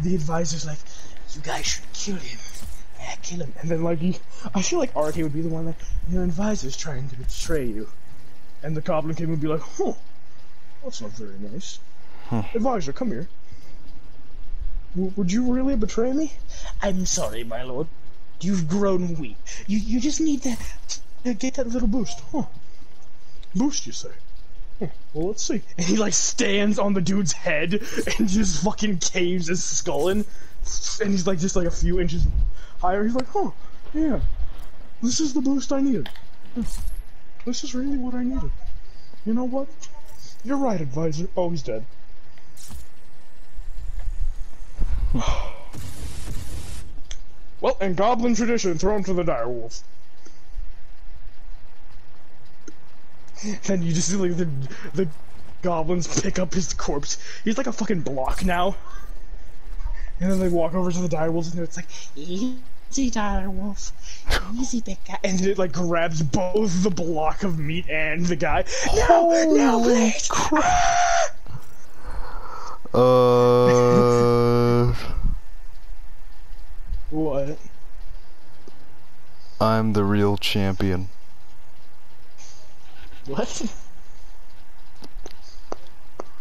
the advisor's like, you guys should kill him. Yeah, kill him. And then like, he, I feel like RK would be the one like, your advisor's trying to betray you. And the Goblin King would be like, huh, that's not very nice. Huh. Advisor, come here. W would you really betray me? I'm sorry, my lord. You've grown weak. You you just need to, to get that little boost. Huh. Boost, you say? Well, let's see. And he like stands on the dude's head and just fucking caves his skull in. And he's like just like a few inches higher. He's like, huh, yeah. This is the boost I needed. This is really what I needed. You know what? You're right, advisor. Oh, he's dead. well, in goblin tradition, throw him to the direwolf. Then you just see like the the goblins pick up his corpse. He's like a fucking block now. And then they walk over to the direwolves and it's like, easy direwolf, easy big guy. And then it like grabs both the block of meat and the guy. No, no, please. Uh, What? I'm the real champion. What?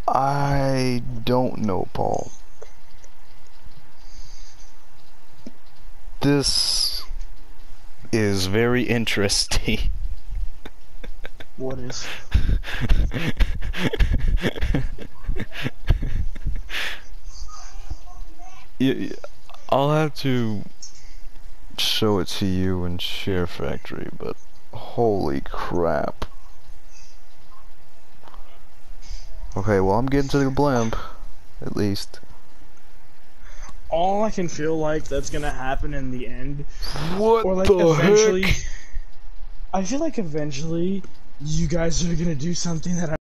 I don't know, Paul. This is very interesting. What is? I'll have to show it to you in SHAREfactory, but holy crap. Okay, well I'm getting to the blimp, at least. All I can feel like that's gonna happen in the end, What or like the eventually. heck? I feel like eventually you guys are gonna do something that